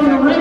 Hallelujah.